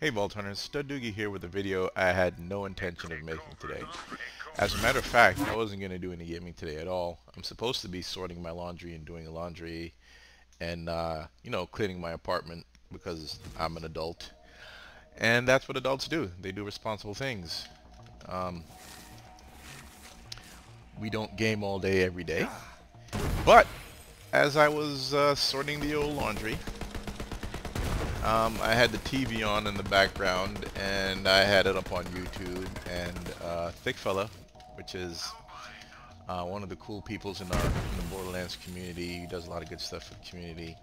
Hey Vault Hunters, Stud Doogie here with a video I had no intention of making today. As a matter of fact, I wasn't going to do any gaming today at all. I'm supposed to be sorting my laundry and doing laundry and, uh, you know, cleaning my apartment because I'm an adult. And that's what adults do. They do responsible things. Um, we don't game all day every day. But as I was uh, sorting the old laundry, um, I had the TV on in the background and I had it up on YouTube and uh, ThiccFilA, which is uh, one of the cool peoples in our in the Borderlands community, he does a lot of good stuff for the community.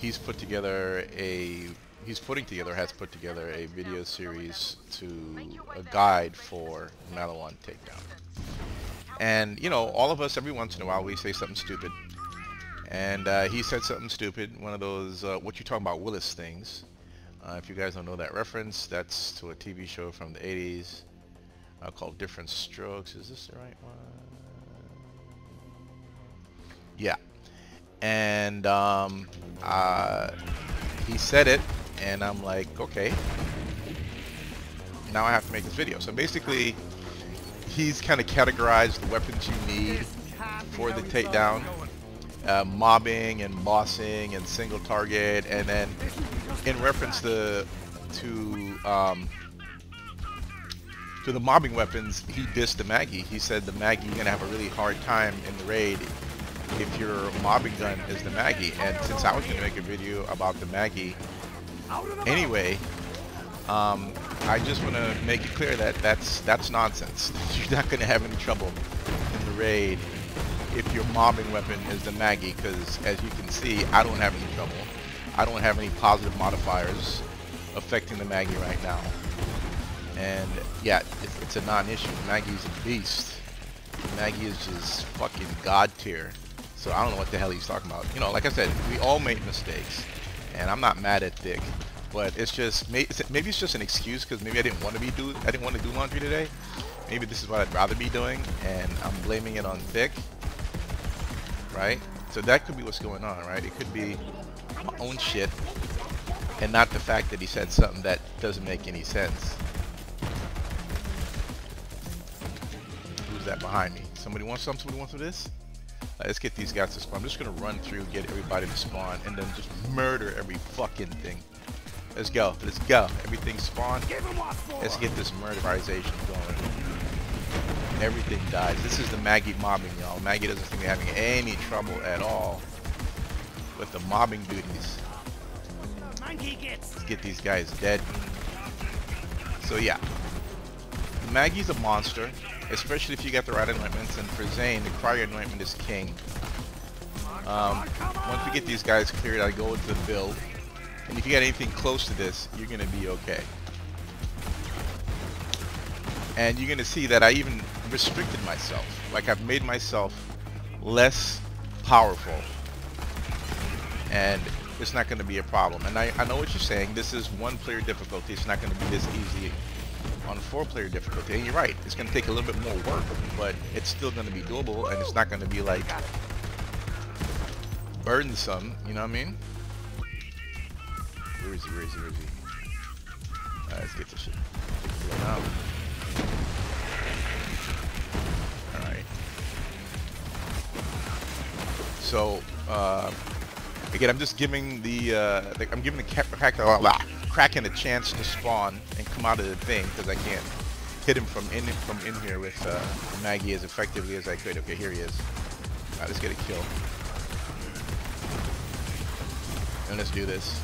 He's put together a he's putting together has put together a video series to a guide for Maliwan takedown. And you know, all of us every once in a while we say something stupid and uh, he said something stupid, one of those uh, what you talking about Willis things. Uh, if you guys don't know that reference, that's to a TV show from the 80s uh, called Diff'rent Strokes. Is this the right one? Yeah. And um, uh, he said it, and I'm like, okay. Now I have to make this video. So basically, he's kind of categorized the weapons you need for the takedown uh, mobbing and bossing and single target and then in reference to to um, to the mobbing weapons he dissed the Maggie. He said the Maggie you're gonna have a really hard time in the raid if your mobbing gun is the Maggie. And since I was gonna make a video about the Maggie anyway um, I just want to make it clear that that's that's nonsense. You're not gonna have any trouble in the raid if your mobbing weapon is the Maggie, because as you can see, I don't have any trouble. I don't have any positive modifiers affecting the Maggie right now. And yeah, it's, it's a non-issue. Maggie's a beast. Maggie is just fucking god tier. So I don't know what the hell he's talking about. You know, like I said, we all make mistakes. And I'm not mad at Dick. But it's just, maybe it's just an excuse because maybe I didn't want to be do, I didn't want to do laundry today. Maybe this is what I'd rather be doing. And I'm blaming it on Thicc right? So that could be what's going on, right? It could be my own shit and not the fact that he said something that doesn't make any sense. Who's that behind me? Somebody wants something? Somebody wants this? Uh, let's get these guys to spawn. I'm just going to run through, get everybody to spawn, and then just murder every fucking thing. Let's go. Let's go. Everything spawned. Let's get this murderization going everything dies. This is the Maggie mobbing, y'all. Maggie doesn't seem to be having any trouble at all with the mobbing duties. Let's get these guys dead. So yeah, Maggie's a monster, especially if you get the right anointments. And for Zane, the cryo anointment is king. Um, once we get these guys cleared, I go into the build. And if you get anything close to this, you're going to be okay. And you're going to see that I even restricted myself. Like I've made myself less powerful. And it's not going to be a problem. And I, I know what you're saying. This is one player difficulty. It's not going to be this easy on four player difficulty. And you're right. It's going to take a little bit more work, but it's still going to be doable and it's not going to be like burdensome. You know what I mean? Where is he? Where is he? Where is he? Right, let's get this shit. So uh, again, I'm just giving the, uh, the I'm giving the Kraken a chance to spawn and come out of the thing because I can't hit him from in from in here with uh, Maggie as effectively as I could. Okay, here he is. Right, let's get a kill. And let's do this.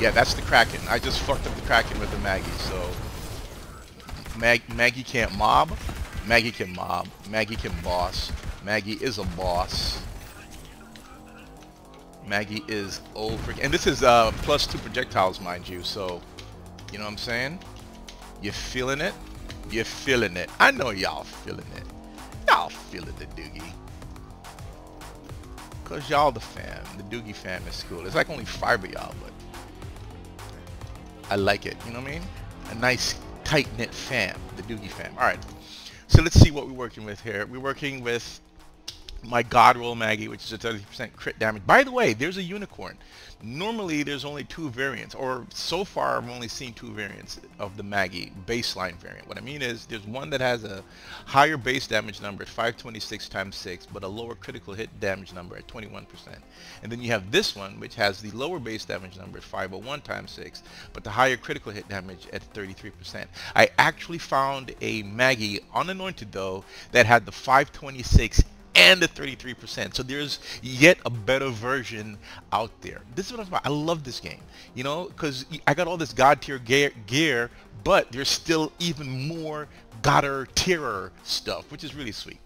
Yeah, that's the Kraken. I just fucked up the Kraken with the Maggie, so Mag Maggie can't mob. Maggie can mob. Maggie can boss. Maggie is a boss. Maggie is old freak. And this is uh, plus two projectiles, mind you. So, you know what I'm saying? You feeling it? You feeling it. I know y'all feeling it. Y'all feeling the Doogie. Because y'all the fam. The Doogie fam is cool. It's like only five of y'all, but I like it. You know what I mean? A nice tight-knit fam, the Doogie fam. All right, so let's see what we're working with here. We're working with my God Roll Maggie, which is a 30% crit damage. By the way, there's a unicorn. Normally, there's only two variants, or so far I've only seen two variants of the Maggie baseline variant. What I mean is, there's one that has a higher base damage number at 526 times 6, but a lower critical hit damage number at 21%. And then you have this one, which has the lower base damage number at 501 times 6, but the higher critical hit damage at 33%. I actually found a Maggie, unanointed though, that had the 526 and the 33%. So there's yet a better version out there. This is what I'm about. I love this game, you know, because I got all this God tier gear, gear, but there's still even more Godder tier stuff, which is really sweet.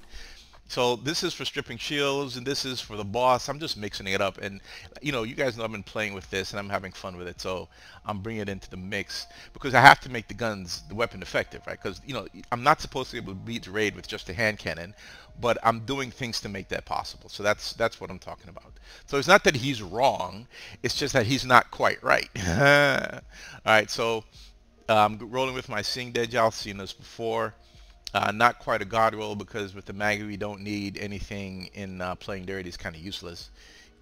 So this is for stripping shields, and this is for the boss. I'm just mixing it up, and you know, you guys know I've been playing with this, and I'm having fun with it. So I'm bringing it into the mix because I have to make the guns, the weapon effective, right? Because you know, I'm not supposed to be able to beat the raid with just a hand cannon, but I'm doing things to make that possible. So that's that's what I'm talking about. So it's not that he's wrong; it's just that he's not quite right. All right, so I'm um, rolling with my Seeing Dead. Y'all seen this before. Uh, not quite a god roll because with the Maggie we don't need anything in uh, playing dirty. It's kind of useless.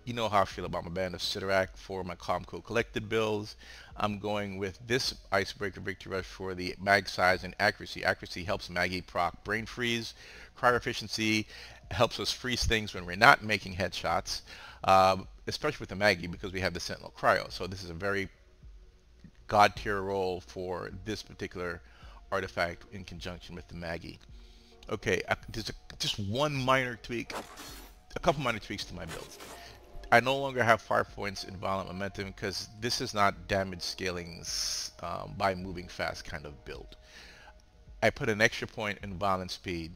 You know how I feel about my Band of Sitorak for my Calm Cool collected builds. I'm going with this Icebreaker Victory Rush for the mag size and accuracy. Accuracy helps Maggie proc Brain Freeze. Cryo Efficiency helps us freeze things when we're not making headshots, uh, especially with the Maggie because we have the Sentinel Cryo. So this is a very god tier role for this particular artifact in conjunction with the Maggie. Okay, I, there's a, just one minor tweak, a couple minor tweaks to my build. I no longer have fire points in violent momentum because this is not damage scaling um, by moving fast kind of build. I put an extra point in violent speed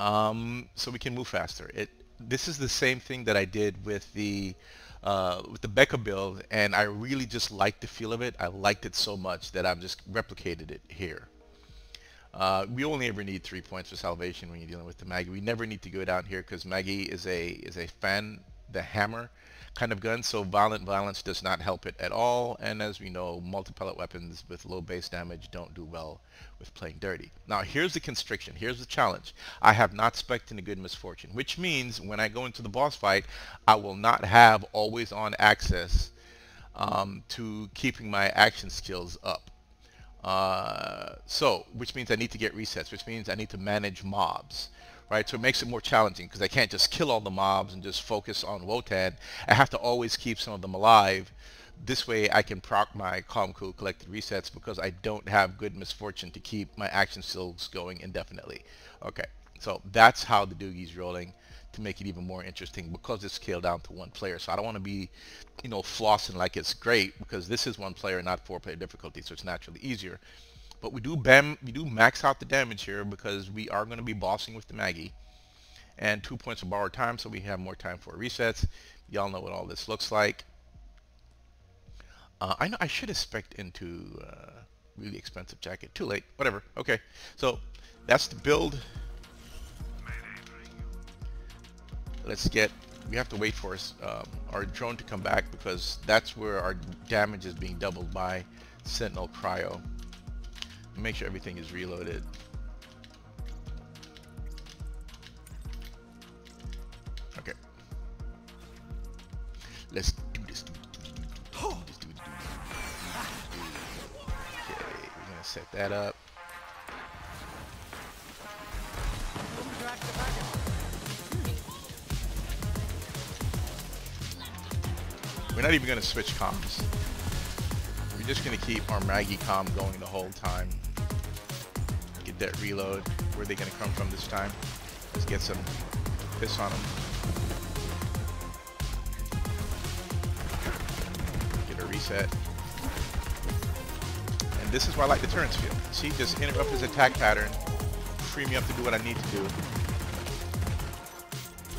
um, so we can move faster. It this is the same thing that I did with the uh, with the Becca build, and I really just liked the feel of it. I liked it so much that I've just replicated it here. Uh, we only ever need three points for salvation when you're dealing with the Maggie. We never need to go down here because Maggie is a is a fan the hammer kind of gun, so violent violence does not help it at all. And as we know, multi-pellet weapons with low base damage don't do well with playing dirty. Now here's the constriction, here's the challenge. I have not spec'd in a good misfortune, which means when I go into the boss fight, I will not have always on access um, to keeping my action skills up. Uh, so, which means I need to get resets, which means I need to manage mobs right? So it makes it more challenging because I can't just kill all the mobs and just focus on Wotan. I have to always keep some of them alive. This way I can proc my Calm Cool collected resets because I don't have good misfortune to keep my action skills going indefinitely. Okay, so that's how the Doogie's rolling to make it even more interesting because it's scaled down to one player. So I don't want to be, you know, flossing like it's great because this is one player, not four player difficulty, so it's naturally easier. But we do bam, we do max out the damage here because we are going to be bossing with the Maggie. And two points of borrowed time, so we have more time for resets. Y'all know what all this looks like. Uh, I know I should spec into uh, really expensive jacket. Too late. Whatever. Okay. So that's the build. Let's get. We have to wait for um, our drone to come back because that's where our damage is being doubled by Sentinel Cryo make sure everything is reloaded. Okay. Let's do this. Okay, we're gonna set that up. We're not even gonna switch comms. We're just gonna keep our Maggie comm going the whole time that reload. Where are they going to come from this time? Let's get some piss on them. Get a reset. And this is why I like the turns field. See, just interrupt his attack pattern, free me up to do what I need to do.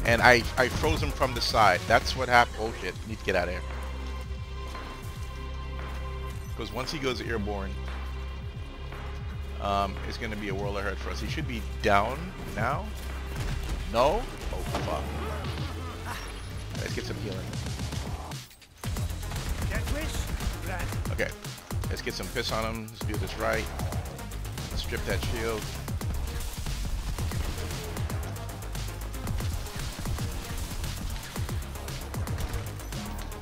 And I, I froze him from the side. That's what happened. Oh shit, need to get out of here. Because once he goes airborne, um, is going to be a world of hurt for us. He should be down now. No? Oh, fuck. Let's get some healing. Okay. Let's get some piss on him. Let's do this right. Let's strip that shield.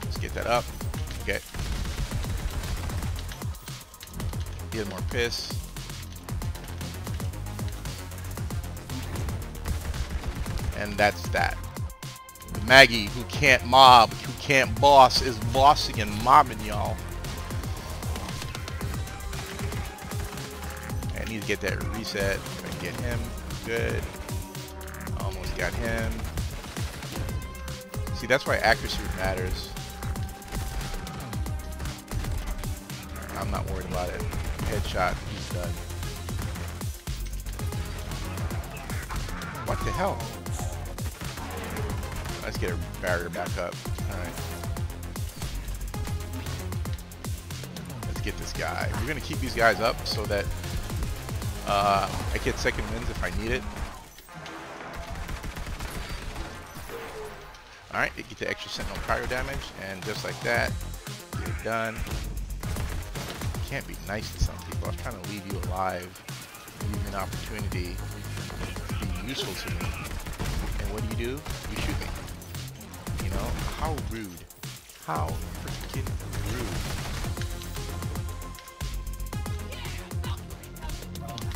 Let's get that up. Okay. Get more piss. And that's that. Maggie, who can't mob, who can't boss, is bossing and mobbing y'all. I need to get that reset. I get him, good. Almost got him. See, that's why accuracy matters. I'm not worried about it. Headshot, he's done. What the hell? Let's get a barrier back up. Alright. Let's get this guy. We're going to keep these guys up so that uh, I get second wins if I need it. Alright, get the extra sentinel cryo damage, and just like that, it done. Can't be nice to some people. I was trying to leave you alive, give you an opportunity to be useful to me. And what do you do? You shoot me. How rude. How freaking rude.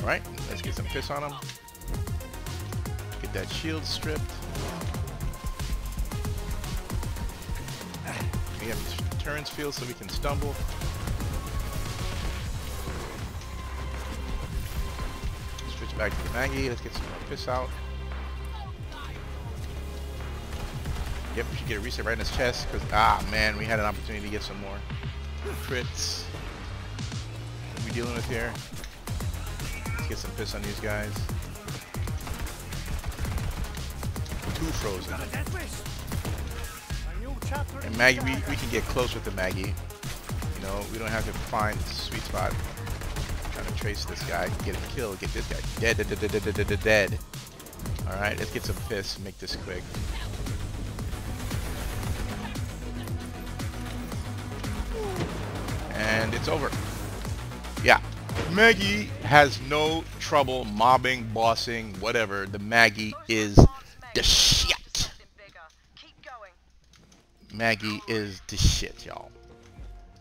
Alright, let's get some piss on him. Get that shield stripped. We have turns field so we can stumble. Switch back to the Maggie. Let's get some more piss out. Yep, we should get a reset right in his chest because, ah, man, we had an opportunity to get some more crits. What are we dealing with here? Let's get some piss on these guys. Two frozen. And Maggie, we, we can get close with the Maggie. You know, we don't have to find the sweet spot. trying to trace this guy, get him killed, get this guy dead, dead, dead, dead, dead, dead, dead. Alright, let's get some piss, make this quick. And it's over. Yeah. Maggie has no trouble mobbing, bossing, whatever. The Maggie is the shit. Maggie is the shit, y'all.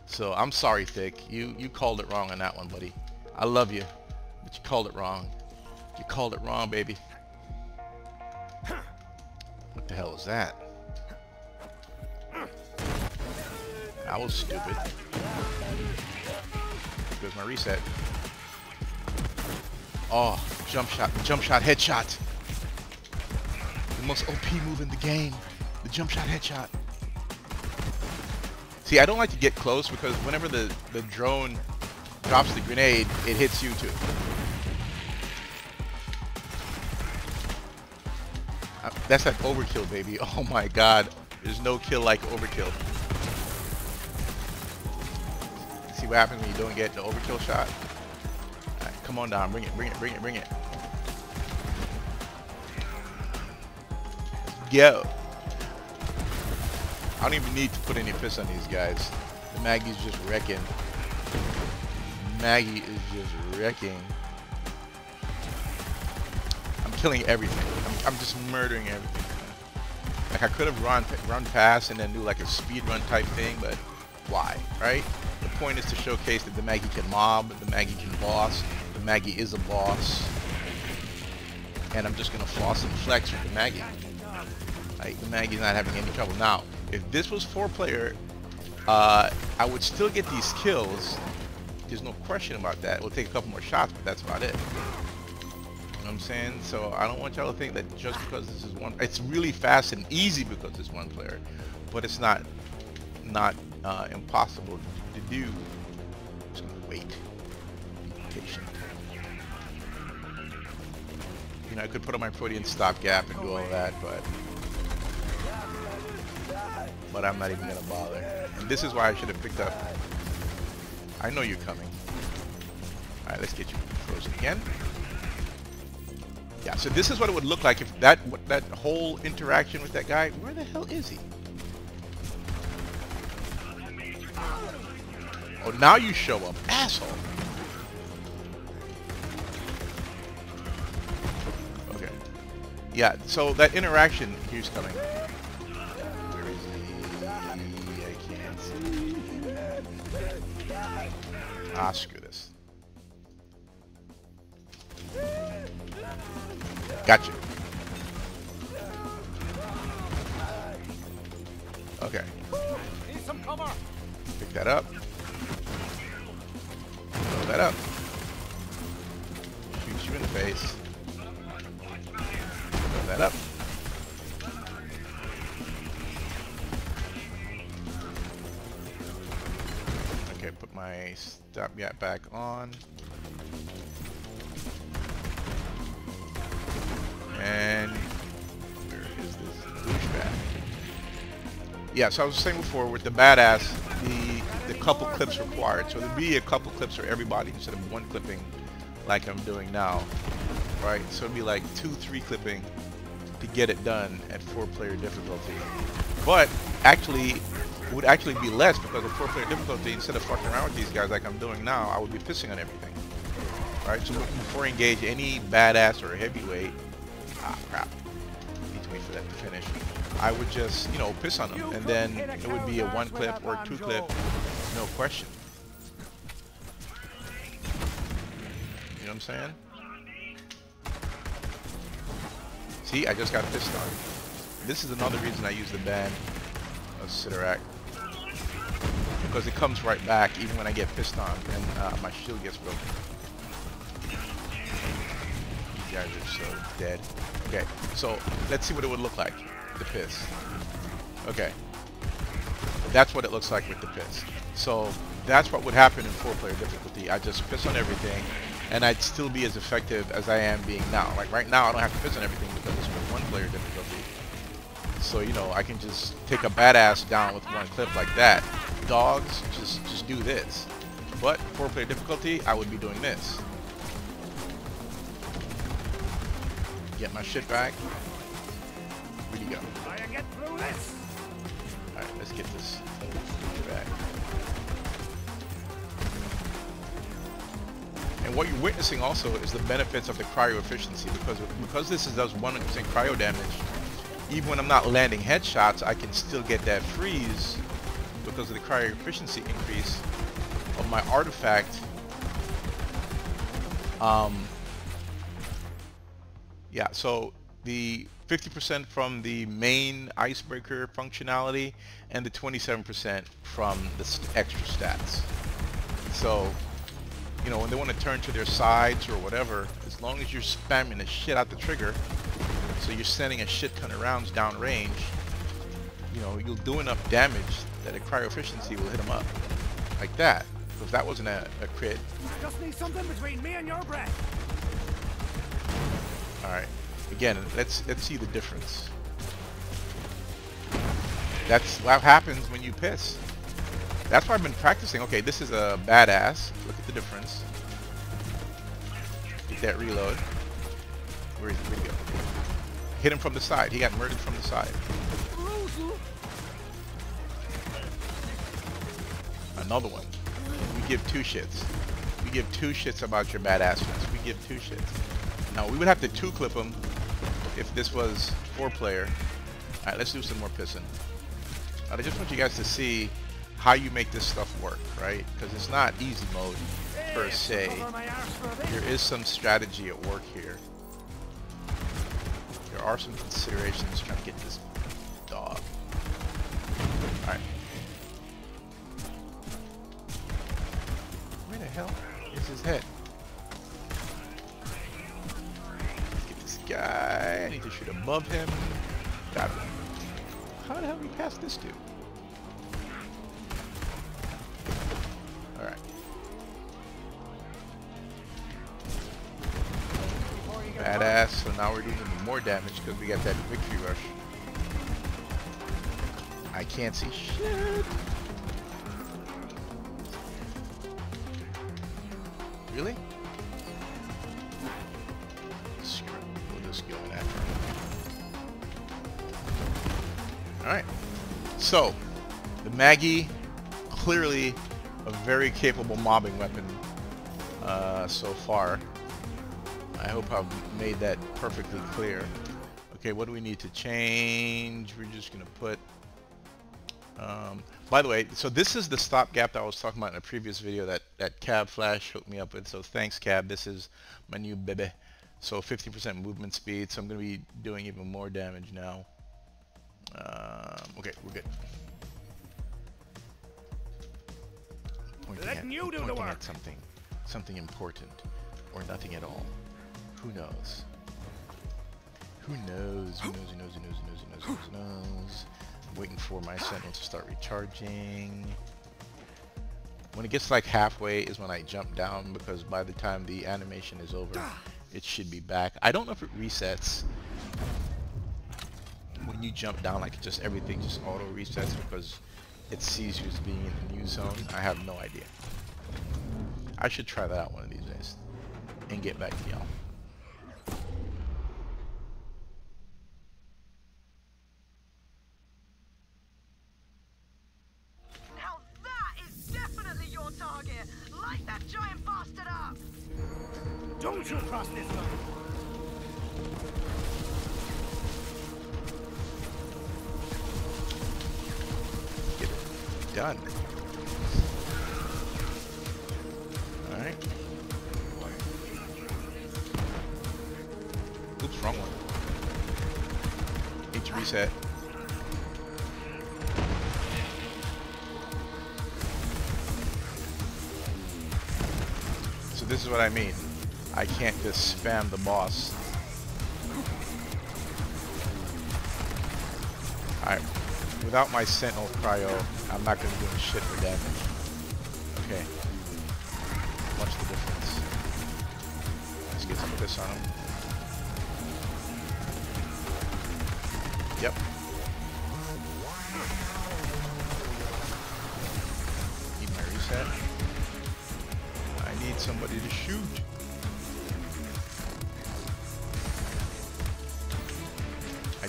So I'm sorry, Thicc. You you called it wrong on that one, buddy. I love you, but you called it wrong. You called it wrong, baby. What the hell is that? That was stupid. Goes my reset. Oh, jump shot, jump shot, headshot. The most OP move in the game. The jump shot, headshot. See, I don't like to get close because whenever the, the drone drops the grenade, it hits you too. Uh, that's like overkill, baby. Oh my god. There's no kill like overkill. What happens when you don't get the overkill shot? Right, come on down. Bring it, bring it, bring it, bring it. Go. I don't even need to put any piss on these guys. The Maggie's just wrecking. Maggie is just wrecking. I'm killing everything. I'm, I'm just murdering everything. Like I could have run run past and then do like a speed run type thing, but why, right? Point is to showcase that the Maggie can mob, the Maggie can boss, the Maggie is a boss, and I'm just gonna floss and flex with the Maggie. Like the Maggie's not having any trouble now. If this was four player, uh, I would still get these kills. There's no question about that. We'll take a couple more shots, but that's about it. You know what I'm saying? So I don't want y'all to think that just because this is one, it's really fast and easy because it's one player, but it's not not uh, impossible to do. Just gonna wait. Be patient. You know, I could put on my Freudian stopgap and do all that, but but I'm not even gonna bother. And this is why I should have picked up. I know you're coming. All right, let's get you frozen again. Yeah, so this is what it would look like if that that whole interaction with that guy. Where the hell is he? Oh, now you show up, asshole. Okay. Yeah, so that interaction, he's coming. can't see. Ah, screw this. Gotcha. Okay. Pick that up. That up. Shoot you in the face. Blow that up. Okay, put my stopgap back on. And where is this douchebag? Yeah, so I was saying before with the badass, couple clips required. So there'd be a couple clips for everybody instead of one clipping like I'm doing now. Right? So it'd be like two, three clipping to get it done at four player difficulty. But actually it would actually be less because of four player difficulty instead of fucking around with these guys like I'm doing now, I would be pissing on everything. Alright, so before I engage any badass or heavyweight, ah crap. To wait for that to finish. I would just, you know, piss on them and then it would be a one clip or two clip, no question. You know what I'm saying? See, I just got pissed on. This is another reason I use the ban of Sitorak. Because it comes right back even when I get pissed on and uh, my shield gets broken. You guys are so dead. Okay, so let's see what it would look like, the piss. Okay. That's what it looks like with the piss. So that's what would happen in four player difficulty. I just piss on everything and I'd still be as effective as I am being now. Like right now I don't have to piss on everything because it's with one player difficulty. So you know I can just take a badass down with one clip like that. Dogs just just do this. But four player difficulty I would be doing this. Get my shit back. Where'd you go? And get through this. Alright, let's get this back. And what you're witnessing also is the benefits of the cryo efficiency because because this is does 100% cryo damage. Even when I'm not landing headshots, I can still get that freeze because of the cryo efficiency increase of my artifact. Um, yeah, so the 50% from the main icebreaker functionality and the 27% from the extra stats. So, you know, when they want to turn to their sides or whatever, as long as you're spamming the shit out the trigger, so you're sending a shit ton of rounds down range, you know, you'll do enough damage that a cryo efficiency will hit them up. Like that. If that wasn't a, a crit. Just need something between me and your breath. Again, let's let's see the difference. That's what happens when you piss. That's why I've been practicing. Okay, this is a badass. Look at the difference. Get that reload. Where is he? Where'd he go? Hit him from the side. He got murdered from the side. Another one. We give two shits. We give two shits about your badassness. We give two shits. Now, we would have to two-clip him if this was four-player. Alright, let's do some more pissing. Uh, I just want you guys to see how you make this stuff work, right? Because it's not easy mode per se. Cover my arse for a bit. There is some strategy at work here. There are some considerations trying to get this dog. Alright. Where the hell is his head? Guy. I need to shoot above him. Got him. How the hell we pass this dude? Alright. Badass, so now we're doing even more damage because we got that victory rush. I can't see shit. Really? So, the Maggie, clearly a very capable mobbing weapon uh, so far. I hope I've made that perfectly clear. Okay, what do we need to change? We're just gonna put Um, by the way, so this is the stopgap that I was talking about in a previous video that, that Cab Flash hooked me up with. So thanks, Cab. This is my new baby. So 50% movement speed. So I'm going to be doing even more damage now. Um, okay, we're good. Pointing Letting at, you do the work. at something, something important, or nothing at all. Who knows? Who knows? Who knows? Who knows? Who knows? Who knows? Who knows? Who knows? Who knows? I'm waiting for my sentinel to start recharging. When it gets like halfway is when I jump down because by the time the animation is over, it should be back. I don't know if it resets when you jump down, like just everything just auto resets because it sees you as being in the new zone. I have no idea. I should try that out one of these days and get back to y'all. Now that is definitely your target. Light that giant bastard up. Don't you cross this done. Alright. Oops, wrong one. H reset. So this is what I mean. I can't just spam the boss. Without my Sentinel Cryo, I'm not going to do shit for damage.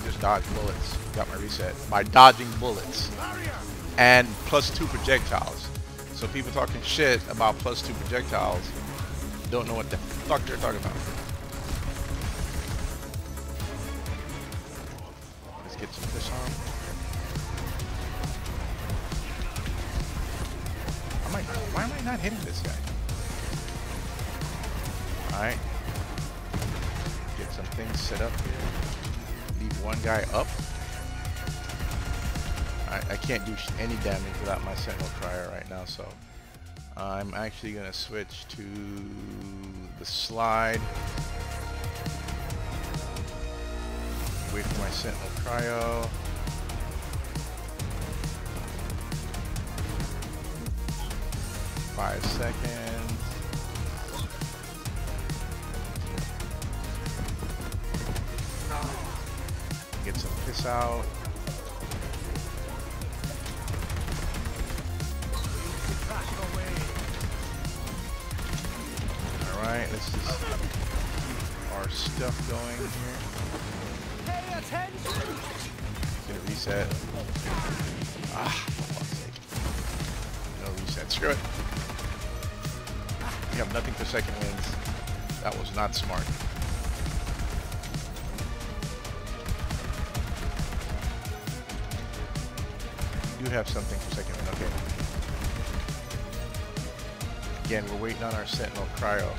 Just dodged bullets. Got my reset by dodging bullets and plus two projectiles. So people talking shit about plus two projectiles don't know what the fuck they're talking about. Let's get some fish on. Why am I not hitting this guy? Alright. Get some things set up here. One guy up. I, I can't do any damage without my Sentinel Cryo right now, so I'm actually going to switch to the slide. Wait for my Sentinel Cryo. Five seconds. Get some piss out. Alright, let's just keep our stuff going here. Pay attention. Gonna reset. Ah, for fuck's sake. No reset. Screw it. We have nothing for second wins. That was not smart. Do have something for second win. Okay. Again, we're waiting on our Sentinel Cryo.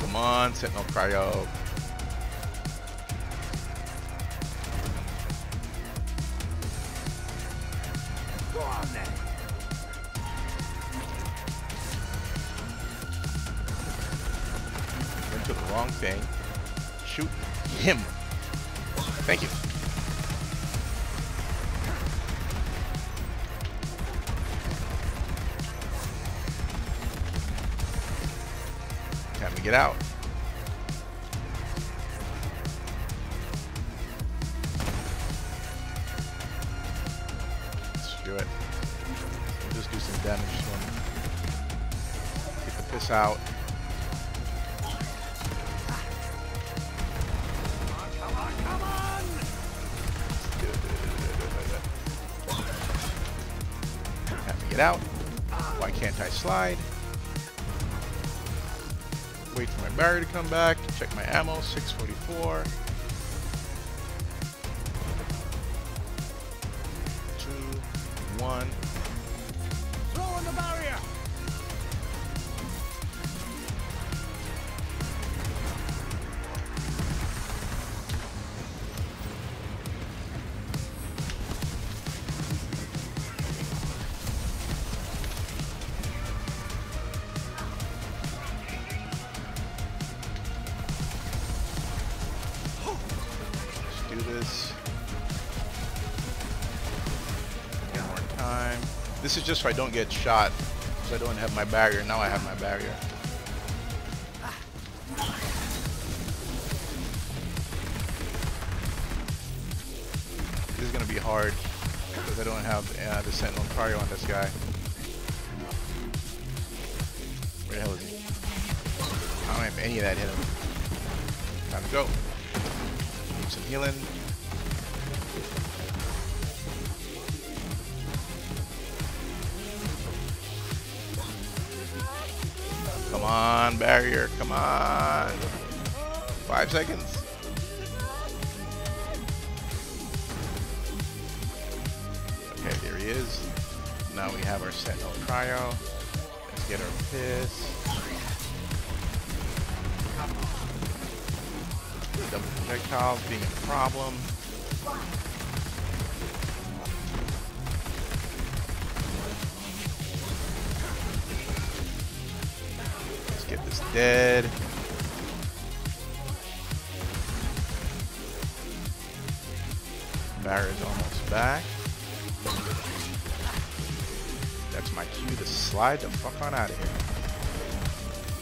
Come on, Sentinel Cryo. Went to the wrong thing. Shoot him. Thank you. Time to get out. Out. Come on. get out. Why can't I slide? Wait for my barrier to come back. Check my ammo. 644. Two, one. This is just so I don't get shot. So I don't have my barrier. Now I have my barrier. This is gonna be hard because I don't have uh, the Sentinel Cryo on this guy. On, barrier. Come on. Five seconds. Okay, there he is. Now we have our Sentinel Cryo. Let's get our piss. Double projectiles being a problem. Dead. Barrett's almost back. That's my cue to slide the fuck on out of here.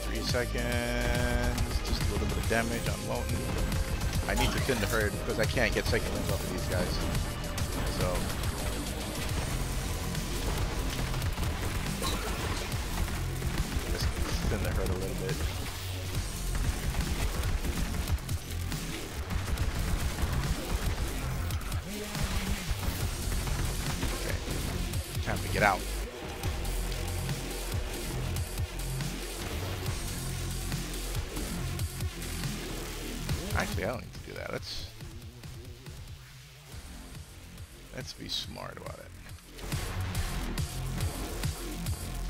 Three seconds. Just a little bit of damage on Wotan. I need to thin the herd because I can't get second wins off of these guys. Get out. Actually, I don't need to do that. Let's let's be smart about it.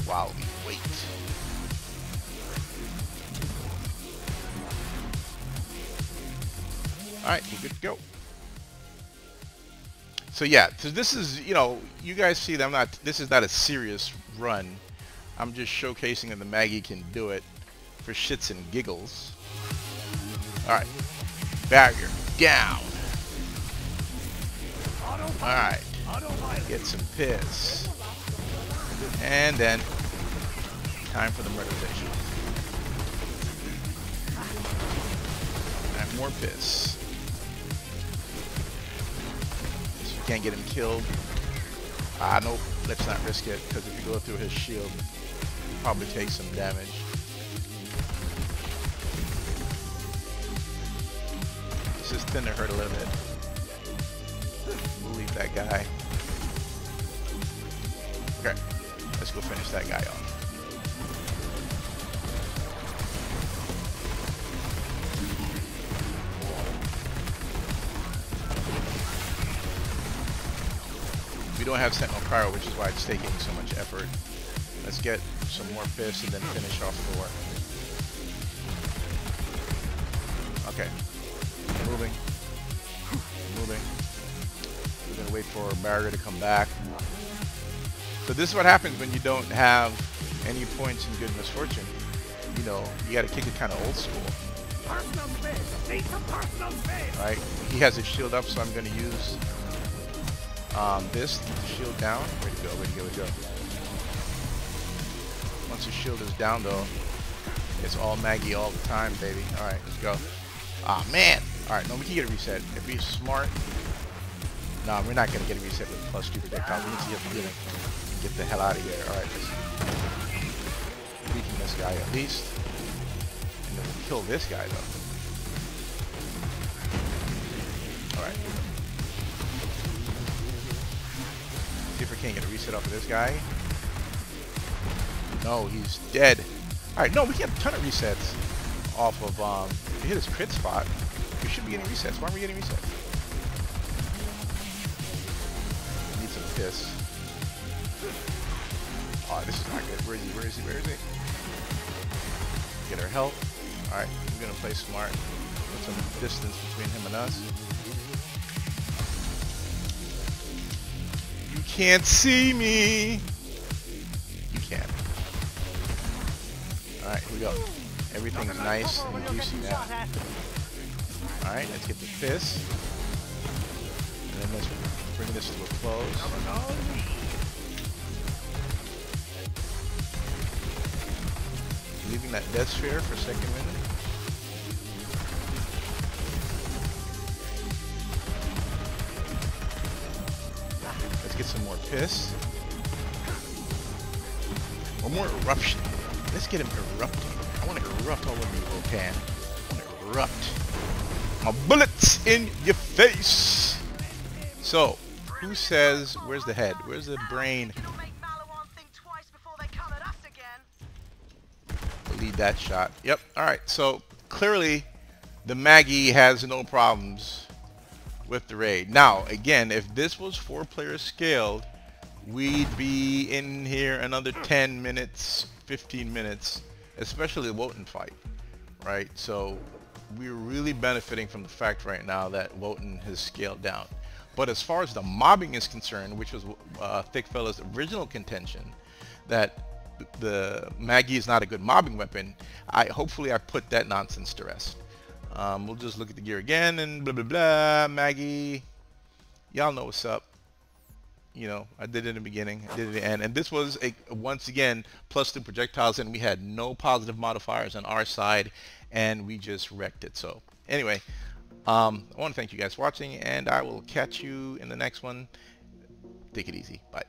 While we wait. All right, we're good to go. So yeah, so this is you know you guys see that I'm not. This is not a serious run. I'm just showcasing that the Maggie can do it for shits and giggles. All right. Barrier down. Alright. Get some piss. And then time for the murderization. And more piss. Can't get him killed. Ah, nope. Let's not risk it, because if you go through his shield, probably take some damage. This is thin the hurt a little bit. We'll leave that guy. Okay, let's go finish that guy off. Don't have Sentinel Cryo, which is why it's taking so much effort. Let's get some more piss and then finish off the war. Okay, moving, moving. We're gonna wait for Barrier to come back. So this is what happens when you don't have any points in good misfortune. You know, you gotta kick it kind of old school, Personal space! Need some personal space! right? He has his shield up, so I'm gonna use um, this shield down. Way to go, way to go, way to go. Once his shield is down though, it's all Maggie all the time, baby. Alright, let's go. Ah man! Alright, no, we can get a reset. If we're smart. No, we're not gonna get a reset with plus two projectiles. We need to get and get the hell out of here. Alright, let's weaken this guy at least. And then we'll kill this guy though. Alright. See can't get a reset off of this guy. no, he's dead. Alright, no, we get a ton of resets off of, um, if we hit his crit spot, we should be getting resets. Why aren't we getting resets? Need some piss. Oh, this is not good. Where is he? Where is he? Where is he? Get our health. Alright, we're gonna play smart. Put some distance between him and us. Can't see me! You can. Alright, here we go. Everything's nice and juicy now. Alright, let's get the fist. And then let's bring this to a close. Leaving that death sphere for a second minute. Piss. Or more eruption. Let's get him erupting. I want to erupt all over you, Volcan. I want to erupt. My bullets in your face. So, who says, where's the head? Where's the brain? It'll make Maliwan think twice before they come at us again. lead that shot. Yep. All right. So clearly, the Maggie has no problems with the raid. Now, again, if this was four players scaled, we'd be in here another 10 minutes, 15 minutes, especially the Wotan fight, right? So we're really benefiting from the fact right now that Wotan has scaled down. But as far as the mobbing is concerned, which was uh, ThiccFilA's original contention, that the Maggie is not a good mobbing weapon, I hopefully I put that nonsense to rest. Um, we'll just look at the gear again and blah blah blah. Maggie, y'all know what's up. You know, I did it in the beginning, I did it at the end, and this was a once again plus two projectiles, and we had no positive modifiers on our side, and we just wrecked it. So anyway, um, I want to thank you guys for watching, and I will catch you in the next one. Take it easy. Bye.